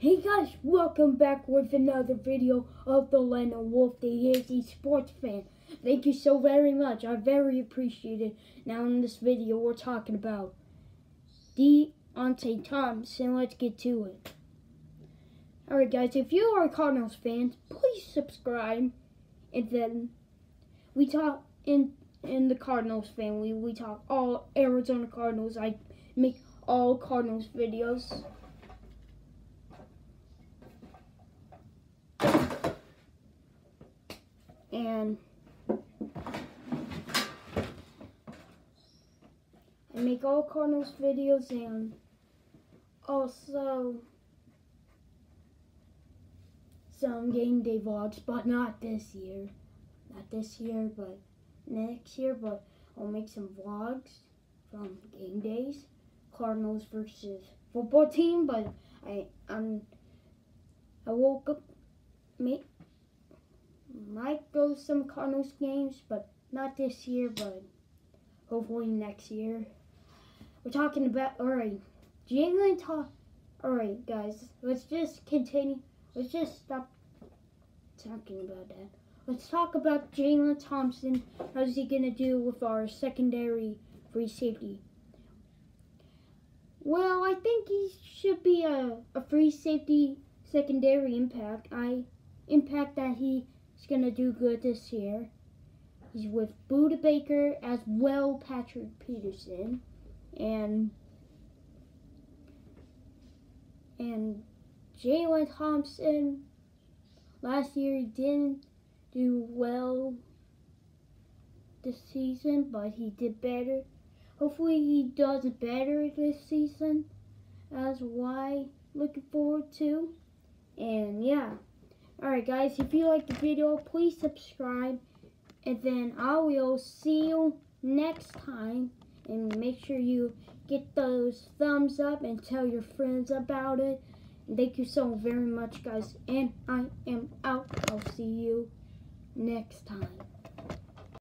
Hey guys, welcome back with another video of the Lennon Wolf, the Easy Sports fan. Thank you so very much. I very appreciate it. Now in this video, we're talking about Deontay Thompson. Let's get to it. Alright guys, if you are Cardinals fans, please subscribe. And then we talk in in the Cardinals family. We talk all Arizona Cardinals. I make all Cardinals videos. And I make all Cardinals videos and also some game day vlogs, but not this year. Not this year, but next year, but I'll make some vlogs from game days. Cardinals versus football team, but I I woke up me might go some Cardinals games, but not this year, but hopefully next year. We're talking about, alright, Jalen talk, alright guys, let's just continue, let's just stop talking about that. Let's talk about Jalen Thompson. How's he going to do with our secondary free safety? Well, I think he should be a, a free safety secondary impact. I impact that he He's going to do good this year. He's with Budda Baker as well Patrick Peterson. And and Jalen Thompson last year he didn't do well this season, but he did better. Hopefully he does better this season as why looking forward to. And yeah. Alright guys, if you like the video, please subscribe. And then I will see you next time. And make sure you get those thumbs up and tell your friends about it. And thank you so very much guys. And I am out. I'll see you next time.